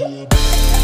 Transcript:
yeah.